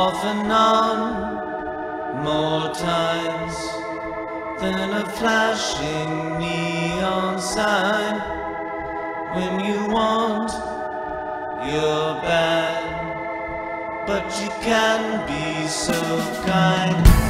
off and on more times than a flashing neon sign. When you want, you're bad, but you can be so kind.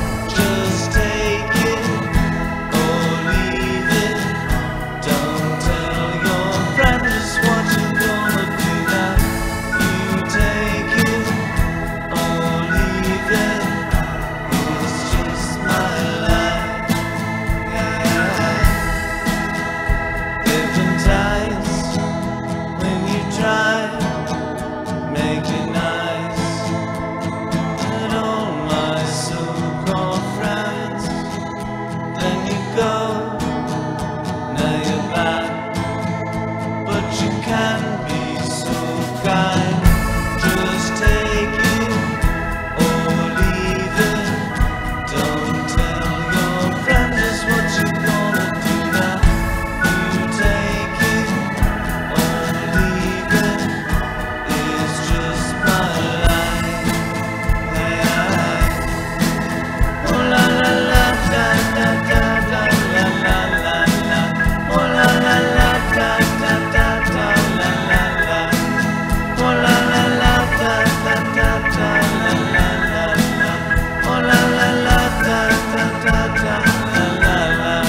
I'm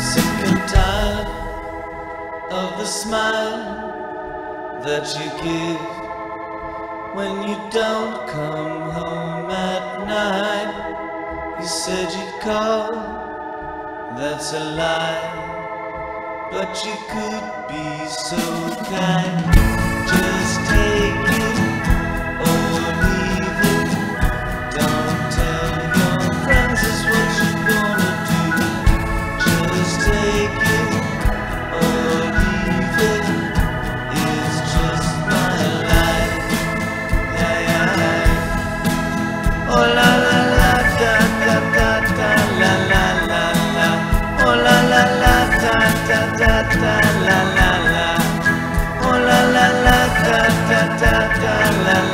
sick and tired of the smile that you give when you don't come home at night. You said you'd call, that's a lie, but you could be so kind. ta ta ta la la la. Oh la la la ta ta ta la la.